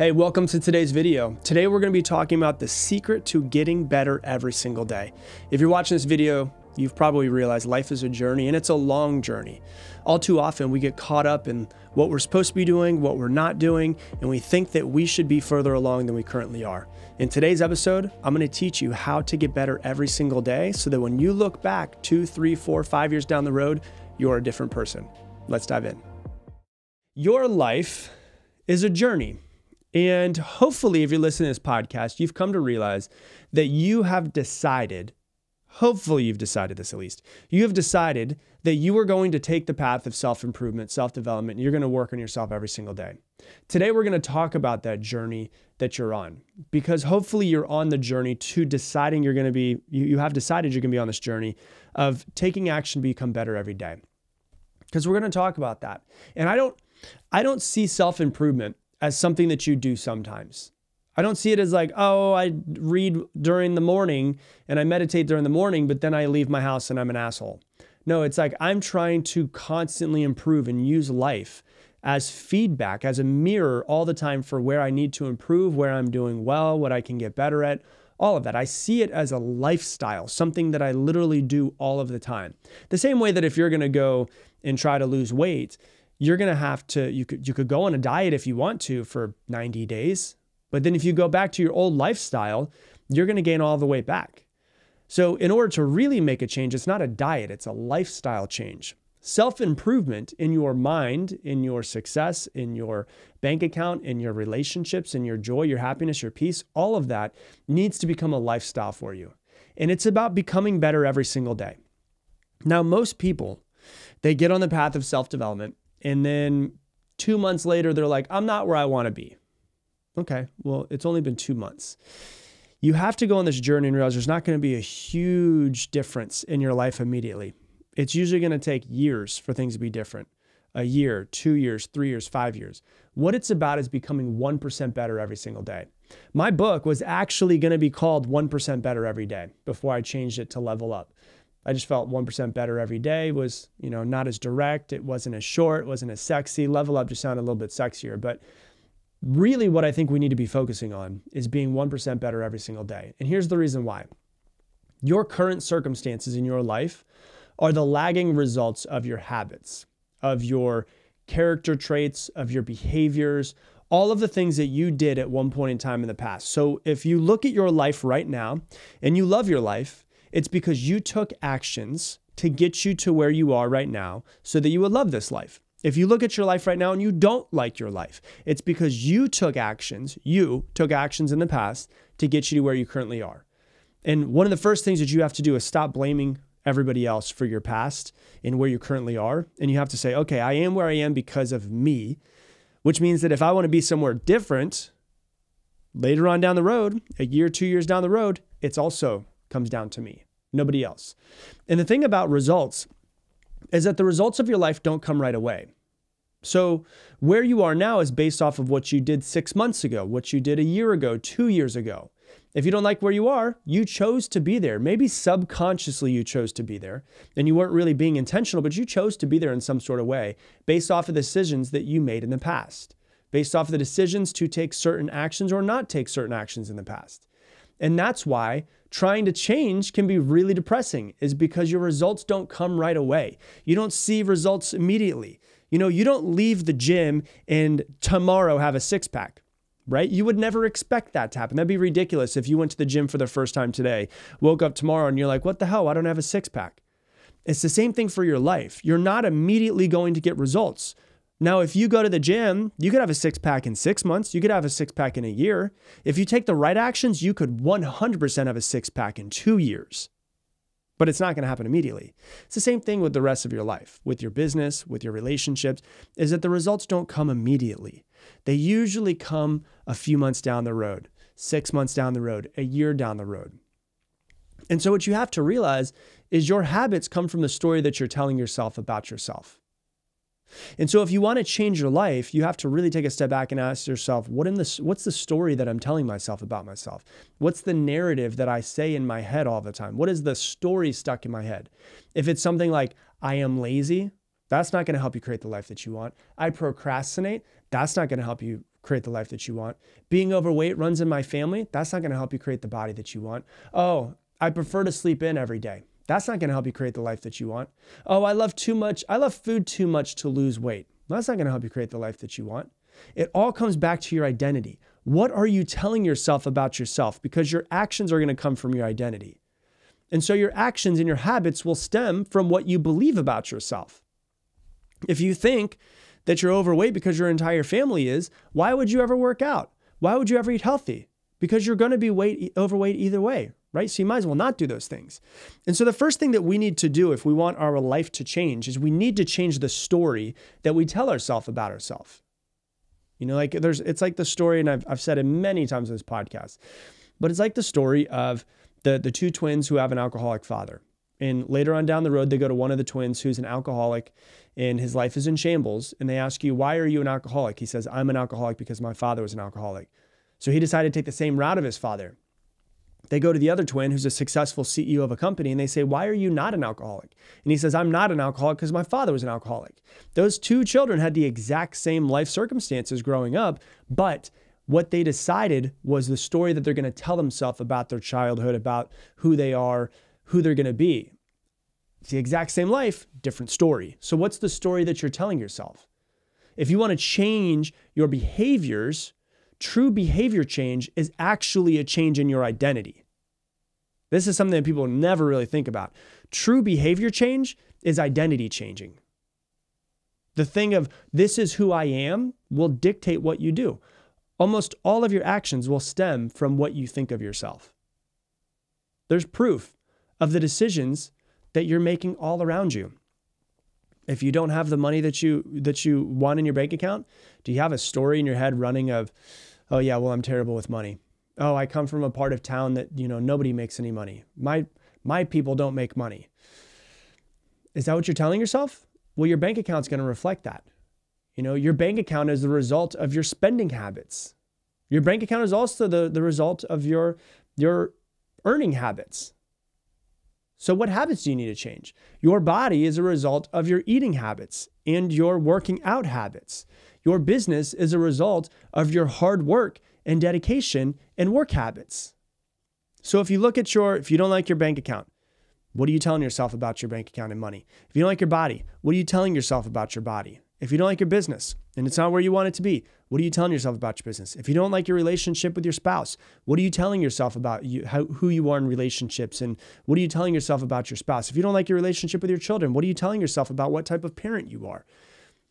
Hey, welcome to today's video. Today we're going to be talking about the secret to getting better every single day. If you're watching this video, you've probably realized life is a journey and it's a long journey. All too often we get caught up in what we're supposed to be doing, what we're not doing, and we think that we should be further along than we currently are. In today's episode, I'm going to teach you how to get better every single day so that when you look back two, three, four, five years down the road, you're a different person. Let's dive in. Your life is a journey. And hopefully, if you're listening to this podcast, you've come to realize that you have decided, hopefully, you've decided this at least, you have decided that you are going to take the path of self improvement, self development, and you're going to work on yourself every single day. Today, we're going to talk about that journey that you're on because hopefully, you're on the journey to deciding you're going to be, you, you have decided you're going to be on this journey of taking action to become better every day. Because we're going to talk about that. And I don't, I don't see self improvement as something that you do sometimes. I don't see it as like, oh, I read during the morning and I meditate during the morning, but then I leave my house and I'm an asshole. No, it's like I'm trying to constantly improve and use life as feedback, as a mirror all the time for where I need to improve, where I'm doing well, what I can get better at, all of that. I see it as a lifestyle, something that I literally do all of the time. The same way that if you're to go and try to lose weight, you're going to have to you could you could go on a diet if you want to for 90 days but then if you go back to your old lifestyle you're going to gain all the weight back. So in order to really make a change it's not a diet it's a lifestyle change. Self-improvement in your mind in your success in your bank account in your relationships in your joy your happiness your peace all of that needs to become a lifestyle for you. And it's about becoming better every single day. Now most people they get on the path of self-development and then two months later, they're like, I'm not where I want to be. Okay, well, it's only been two months. You have to go on this journey and realize there's not going to be a huge difference in your life immediately. It's usually going to take years for things to be different a year, two years, three years, five years. What it's about is becoming 1% better every single day. My book was actually going to be called 1% Better Every Day before I changed it to Level Up. I just felt 1% better every day was, you know, not as direct. It wasn't as short, wasn't as sexy. Level up just sounded a little bit sexier. But really, what I think we need to be focusing on is being 1% better every single day. And here's the reason why your current circumstances in your life are the lagging results of your habits, of your character traits, of your behaviors, all of the things that you did at one point in time in the past. So if you look at your life right now and you love your life, it's because you took actions to get you to where you are right now so that you would love this life. If you look at your life right now and you don't like your life, it's because you took actions, you took actions in the past to get you to where you currently are. And one of the first things that you have to do is stop blaming everybody else for your past and where you currently are. And you have to say, okay, I am where I am because of me, which means that if I want to be somewhere different later on down the road, a year, two years down the road, it's also comes down to me, nobody else. And the thing about results is that the results of your life don't come right away. So, where you are now is based off of what you did six months ago, what you did a year ago, two years ago. If you don't like where you are, you chose to be there. Maybe subconsciously you chose to be there and you weren't really being intentional, but you chose to be there in some sort of way based off of decisions that you made in the past, based off of the decisions to take certain actions or not take certain actions in the past. And that's why trying to change can be really depressing, is because your results don't come right away. You don't see results immediately. You know, you don't leave the gym and tomorrow have a six pack, right? You would never expect that to happen. That'd be ridiculous if you went to the gym for the first time today, woke up tomorrow, and you're like, what the hell? I don't have a six pack. It's the same thing for your life. You're not immediately going to get results. Now, if you go to the gym, you could have a six pack in six months. You could have a six pack in a year. If you take the right actions, you could 100% have a six pack in two years. But it's not going to happen immediately. It's the same thing with the rest of your life, with your business, with your relationships, is that the results don't come immediately. They usually come a few months down the road, six months down the road, a year down the road. And so, what you have to realize is your habits come from the story that you're telling yourself about yourself. And so if you want to change your life, you have to really take a step back and ask yourself, what in this what's the story that I'm telling myself about myself? What's the narrative that I say in my head all the time? What is the story stuck in my head? If it's something like I am lazy, that's not going to help you create the life that you want. I procrastinate, that's not going to help you create the life that you want. Being overweight runs in my family. That's not going to help you create the body that you want. Oh, I prefer to sleep in every day. That's not going to help you create the life that you want. Oh, I love too much. I love food too much to lose weight. That's not going to help you create the life that you want. It all comes back to your identity. What are you telling yourself about yourself? Because your actions are going to come from your identity. And so your actions and your habits will stem from what you believe about yourself. If you think that you're overweight because your entire family is, why would you ever work out? Why would you ever eat healthy? Because you're going to be weight, overweight either way, right? So you might as well not do those things. And so the first thing that we need to do if we want our life to change is we need to change the story that we tell ourselves about ourselves. You know, like there's, it's like the story, and I've, I've said it many times in this podcast, but it's like the story of the, the two twins who have an alcoholic father. And later on down the road, they go to one of the twins who's an alcoholic and his life is in shambles. And they ask you, Why are you an alcoholic? He says, I'm an alcoholic because my father was an alcoholic. So he decided to take the same route of his father. They go to the other twin who's a successful CEO of a company and they say, Why are you not an alcoholic? And he says, I'm not an alcoholic because my father was an alcoholic. Those two children had the exact same life circumstances growing up, but what they decided was the story that they're going to tell themselves about their childhood, about who they are, who they're going to be. It's the exact same life, different story. So, what's the story that you're telling yourself? If you want to change your behaviors, true behavior change is actually a change in your identity. This is something that people never really think about. True behavior change is identity changing. The thing of this is who I am will dictate what you do. Almost all of your actions will stem from what you think of yourself. There's proof of the decisions that you're making all around you. If you don't have the money that you that you want in your bank account, do you have a story in your head running of, oh yeah, well I'm terrible with money. Oh, I come from a part of town that, you know, nobody makes any money. My my people don't make money. Is that what you're telling yourself? Well, your bank account's going to reflect that. You know, your bank account is the result of your spending habits. Your bank account is also the, the result of your, your earning habits. So, what habits do you need to change? Your body is a result of your eating habits and your working out habits. Your business is a result of your hard work and dedication and work habits. So, if you look at your, if you don't like your bank account, what are you telling yourself about your bank account and money? If you don't like your body, what are you telling yourself about your body? If you don't like your business and it's not where you want it to be, what are you telling yourself about your business? If you don't like your relationship with your spouse, what are you telling yourself about you, how, who you are in relationships? And what are you telling yourself about your spouse? If you don't like your relationship with your children, what are you telling yourself about what type of parent you are?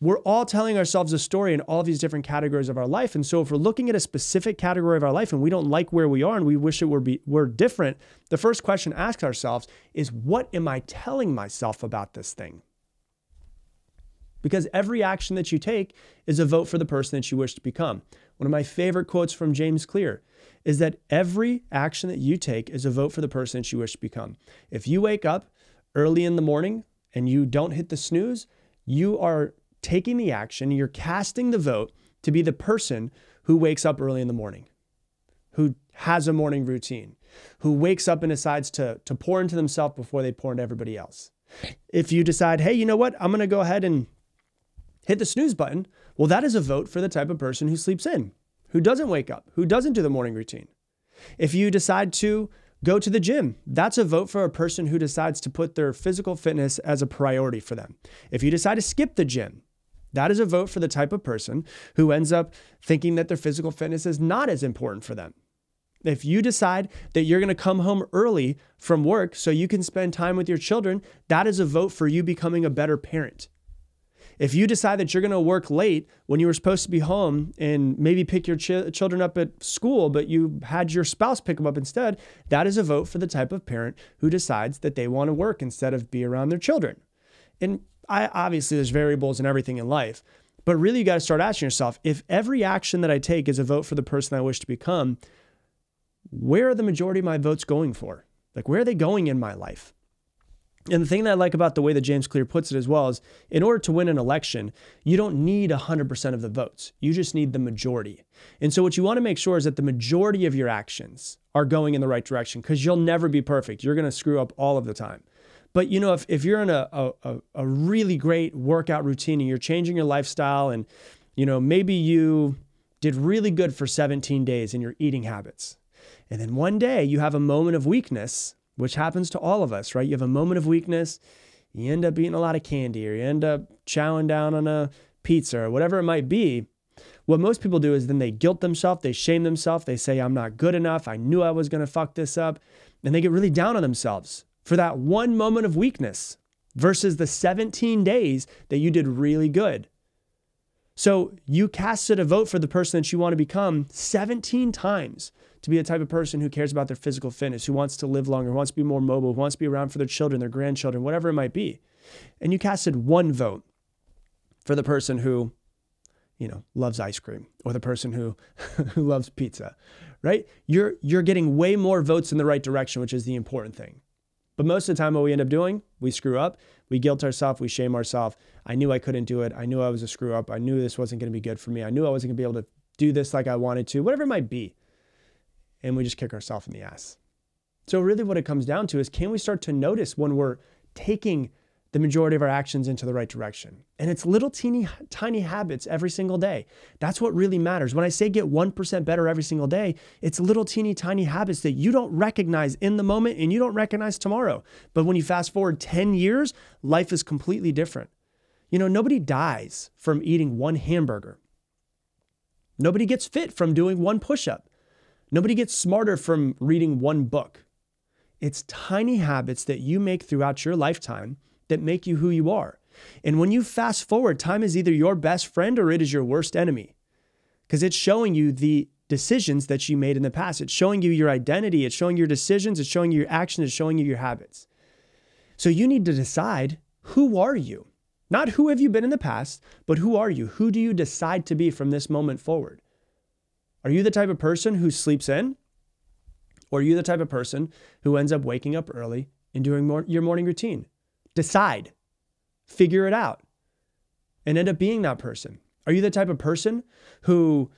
We're all telling ourselves a story in all these different categories of our life. And so if we're looking at a specific category of our life and we don't like where we are and we wish it were, be, were different, the first question to ask ourselves is what am I telling myself about this thing? because every action that you take is a vote for the person that you wish to become. One of my favorite quotes from James Clear is that every action that you take is a vote for the person that you wish to become. If you wake up early in the morning and you don't hit the snooze, you are taking the action, you're casting the vote to be the person who wakes up early in the morning, who has a morning routine, who wakes up and decides to, to pour into themselves before they pour into everybody else. If you decide, hey, you know what, I'm going to go ahead and hit the snooze button, well, that is a vote for the type of person who sleeps in, who doesn't wake up, who doesn't do the morning routine. If you decide to go to the gym, that's a vote for a person who decides to put their physical fitness as a priority for them. If you decide to skip the gym, that is a vote for the type of person who ends up thinking that their physical fitness is not as important for them. If you decide that you're going to come home early from work so you can spend time with your children, that is a vote for you becoming a better parent. If you decide that you're going to work late when you were supposed to be home and maybe pick your ch- children up at school, but you had your spouse pick them up instead, that is a vote for the type of parent who decides that they want to work instead of be around their children. And I obviously there's variables in everything in life, but really you got to start asking yourself if every action that I take is a vote for the person I wish to become, where are the majority of my votes going for? Like where are they going in my life? And the thing that I like about the way that James Clear puts it as well is in order to win an election, you don't need 100% of the votes. You just need the majority. And so, what you want to make sure is that the majority of your actions are going in the right direction because you'll never be perfect. You're going to screw up all of the time. But you know, if, if you're in a, a, a really great workout routine and you're changing your lifestyle and, you know, maybe you did really good for 17 days in your eating habits. And then one day you have a moment of weakness, which happens to all of us, right? You have a moment of weakness, you end up eating a lot of candy or you end up chowing down on a pizza or whatever it might be. What most people do is then they guilt themselves, they shame themselves, they say, I'm not good enough, I knew I was gonna fuck this up. And they get really down on themselves for that one moment of weakness versus the 17 days that you did really good. So you casted a vote for the person that you want to become 17 times to be the type of person who cares about their physical fitness, who wants to live longer, who wants to be more mobile, who wants to be around for their children, their grandchildren, whatever it might be. And you casted one vote for the person who, you know, loves ice cream or the person who, who loves pizza, right? You're, you're getting way more votes in the right direction, which is the important thing. But most of the time, what we end up doing, we screw up, we guilt ourselves, we shame ourselves. I knew I couldn't do it. I knew I was a screw up. I knew this wasn't going to be good for me. I knew I wasn't going to be able to do this like I wanted to, whatever it might be. And we just kick ourselves in the ass. So, really, what it comes down to is can we start to notice when we're taking the majority of our actions into the right direction. And it's little teeny tiny habits every single day. That's what really matters. When I say get 1% better every single day, it's little teeny tiny habits that you don't recognize in the moment and you don't recognize tomorrow. But when you fast forward 10 years, life is completely different. You know, nobody dies from eating one hamburger. Nobody gets fit from doing one push up. Nobody gets smarter from reading one book. It's tiny habits that you make throughout your lifetime that make you who you are. And when you fast forward, time is either your best friend or it is your worst enemy because it's showing you the decisions that you made in the past. It's showing you your identity, it's showing your decisions, it's showing you your actions, it's showing you your habits. So you need to decide who are you? Not who have you been in the past, but who are you? Who do you decide to be from this moment forward? Are you the type of person who sleeps in? Or are you the type of person who ends up waking up early and doing more, your morning routine? Decide, figure it out, and end up being that person. Are you the type of person who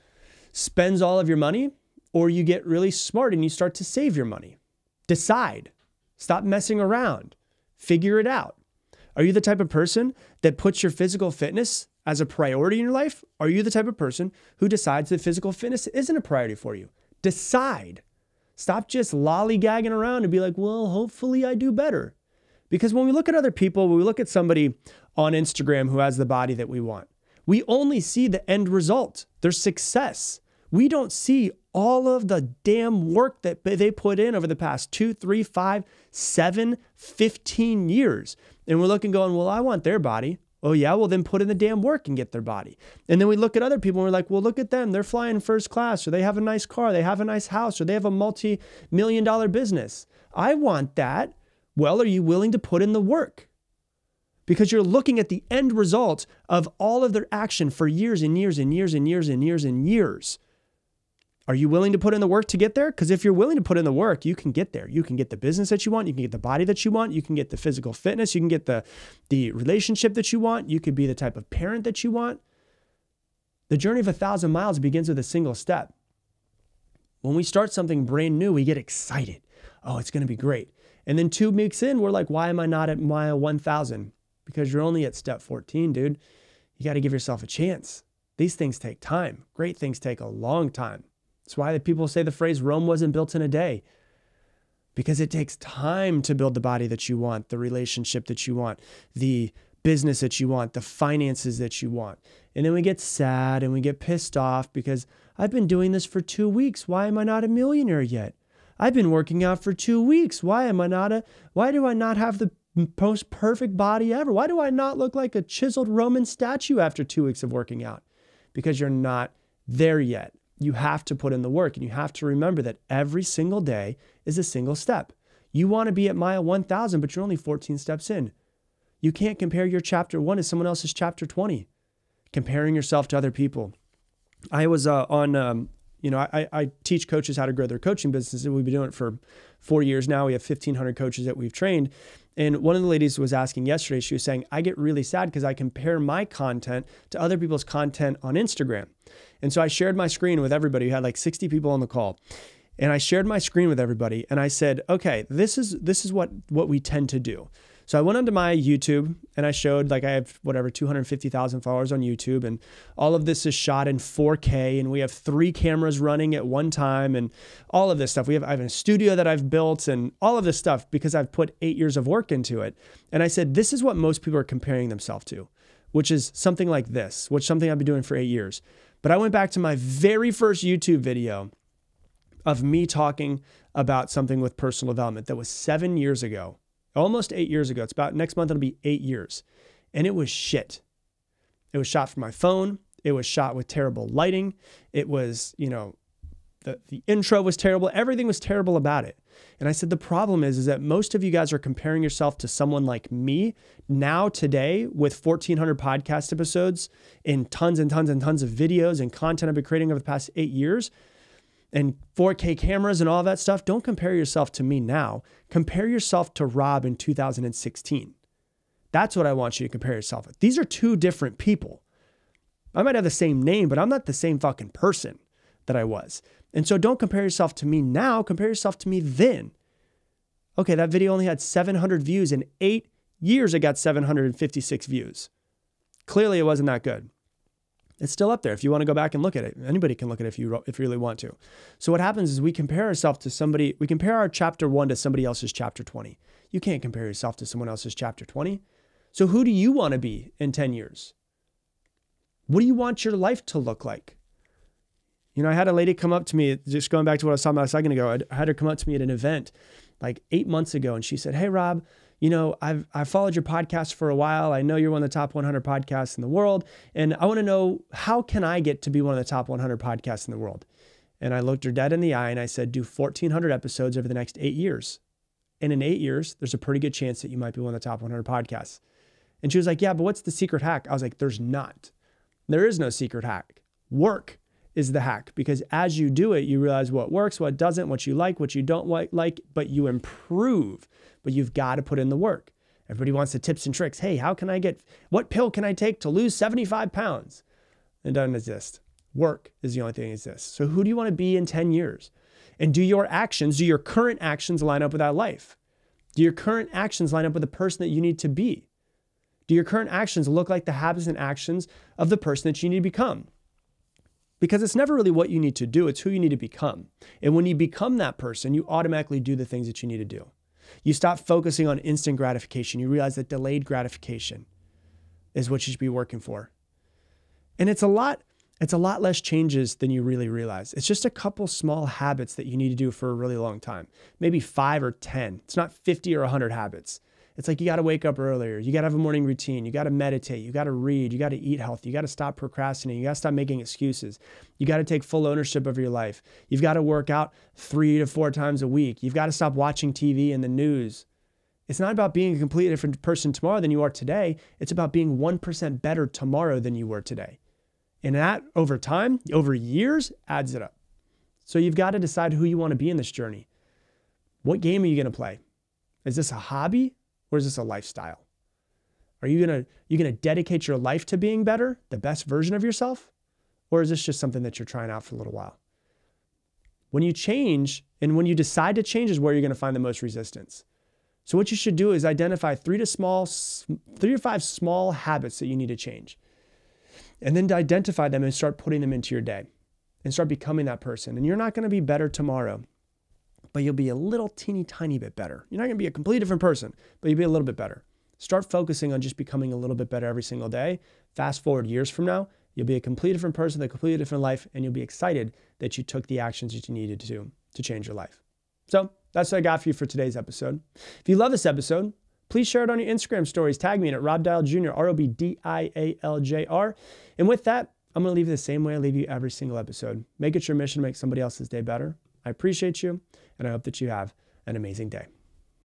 spends all of your money, or you get really smart and you start to save your money? Decide. Stop messing around. Figure it out. Are you the type of person that puts your physical fitness as a priority in your life? Are you the type of person who decides that physical fitness isn't a priority for you? Decide. Stop just lollygagging around and be like, well, hopefully I do better. Because when we look at other people, when we look at somebody on Instagram who has the body that we want, we only see the end result, their success. We don't see all of the damn work that they put in over the past two, three, five, seven, 15 years. And we're looking, going, well, I want their body. Oh, yeah, well, then put in the damn work and get their body. And then we look at other people and we're like, well, look at them. They're flying first class, or they have a nice car, they have a nice house, or they have a multi million dollar business. I want that. Well, are you willing to put in the work? Because you're looking at the end result of all of their action for years and years and years and years and years and years. Are you willing to put in the work to get there? Because if you're willing to put in the work, you can get there. You can get the business that you want. You can get the body that you want. You can get the physical fitness. You can get the, the relationship that you want. You could be the type of parent that you want. The journey of a thousand miles begins with a single step. When we start something brand new, we get excited. Oh, it's going to be great. And then two weeks in, we're like, why am I not at mile 1000? Because you're only at step 14, dude. You got to give yourself a chance. These things take time. Great things take a long time. That's why the people say the phrase Rome wasn't built in a day. Because it takes time to build the body that you want, the relationship that you want, the business that you want, the finances that you want. And then we get sad and we get pissed off because I've been doing this for two weeks. Why am I not a millionaire yet? I've been working out for two weeks. Why am I not a, why do I not have the most perfect body ever? Why do I not look like a chiseled Roman statue after two weeks of working out? Because you're not there yet. You have to put in the work and you have to remember that every single day is a single step. You want to be at mile 1000, but you're only 14 steps in. You can't compare your chapter one to someone else's chapter 20, comparing yourself to other people. I was uh, on um, you know, I, I teach coaches how to grow their coaching businesses. We've been doing it for four years now. We have 1,500 coaches that we've trained. And one of the ladies was asking yesterday, she was saying, I get really sad because I compare my content to other people's content on Instagram. And so I shared my screen with everybody. We had like 60 people on the call. And I shared my screen with everybody and I said, okay, this is this is what what we tend to do. So I went onto my YouTube and I showed like I have whatever 250,000 followers on YouTube and all of this is shot in 4K and we have three cameras running at one time and all of this stuff. We have I have a studio that I've built and all of this stuff because I've put 8 years of work into it. And I said this is what most people are comparing themselves to, which is something like this, which something I've been doing for 8 years. But I went back to my very first YouTube video of me talking about something with personal development that was 7 years ago almost eight years ago. It's about next month, it'll be eight years. And it was shit. It was shot from my phone. It was shot with terrible lighting. It was, you know, the, the intro was terrible. Everything was terrible about it. And I said, the problem is, is that most of you guys are comparing yourself to someone like me now today with 1400 podcast episodes and tons and tons and tons of videos and content I've been creating over the past eight years and 4K cameras and all that stuff, don't compare yourself to me now. Compare yourself to Rob in 2016. That's what I want you to compare yourself with. These are two different people. I might have the same name, but I'm not the same fucking person that I was. And so don't compare yourself to me now, compare yourself to me then. Okay, that video only had 700 views. In eight years, it got 756 views. Clearly, it wasn't that good. It's still up there. If you want to go back and look at it, anybody can look at it if you if you really want to. So what happens is we compare ourselves to somebody. We compare our chapter one to somebody else's chapter twenty. You can't compare yourself to someone else's chapter twenty. So who do you want to be in ten years? What do you want your life to look like? You know, I had a lady come up to me, just going back to what I was talking about a second ago. I had her come up to me at an event like eight months ago, and she said, "Hey, Rob." You know, I've I've followed your podcast for a while. I know you're one of the top 100 podcasts in the world, and I want to know how can I get to be one of the top 100 podcasts in the world? And I looked her dead in the eye and I said, do 1,400 episodes over the next eight years. And in eight years, there's a pretty good chance that you might be one of the top 100 podcasts. And she was like, yeah, but what's the secret hack? I was like, there's not. There is no secret hack. Work is the hack because as you do it, you realize what works, what doesn't, what you like, what you don't like, but you improve but you've got to put in the work. Everybody wants the tips and tricks. Hey, how can I get, what pill can I take to lose 75 pounds? It doesn't exist. Work is the only thing that exists. So who do you want to be in 10 years? And do your actions, do your current actions line up with that life? Do your current actions line up with the person that you need to be? Do your current actions look like the habits and actions of the person that you need to become? Because it's never really what you need to do, it's who you need to become. And when you become that person, you automatically do the things that you need to do. You stop focusing on instant gratification. You realize that delayed gratification is what you should be working for. And it's a lot it's a lot less changes than you really realize. It's just a couple small habits that you need to do for a really long time. Maybe 5 or 10. It's not 50 or 100 habits. It's like you got to wake up earlier. You got to have a morning routine. You got to meditate. You got to read. You got to eat healthy. You got to stop procrastinating. You got to stop making excuses. You got to take full ownership of your life. You've got to work out three to four times a week. You've got to stop watching TV and the news. It's not about being a completely different person tomorrow than you are today. It's about being 1% better tomorrow than you were today. And that over time, over years, adds it up. So you've got to decide who you want to be in this journey. What game are you going to play? Is this a hobby or is this a lifestyle? Are you gonna you gonna dedicate your life to being better, the best version of yourself, or is this just something that you're trying out for a little while? When you change and when you decide to change is where you're gonna find the most resistance. So what you should do is identify three to small three to five small habits that you need to change. And then to identify them and start putting them into your day and start becoming that person. And you're not to be better tomorrow but you'll be a little teeny tiny bit better. You're not going to be a completely different person, but you'll be a little bit better. Start focusing on just becoming a little bit better every single day. Fast forward years from now, you'll be a completely different person, a completely different life, and you'll be excited that you took the actions that you needed to to change your life. So that's what I got for you for today's episode. If you love this episode, please share it on your Instagram stories. Tag me in at Rob Dial Jr., R O B D I A L J R. And with that, I'm going to leave you the same way I leave you every single episode. Make it your mission to make somebody else's day better. I appreciate you, and I hope that you have an amazing day.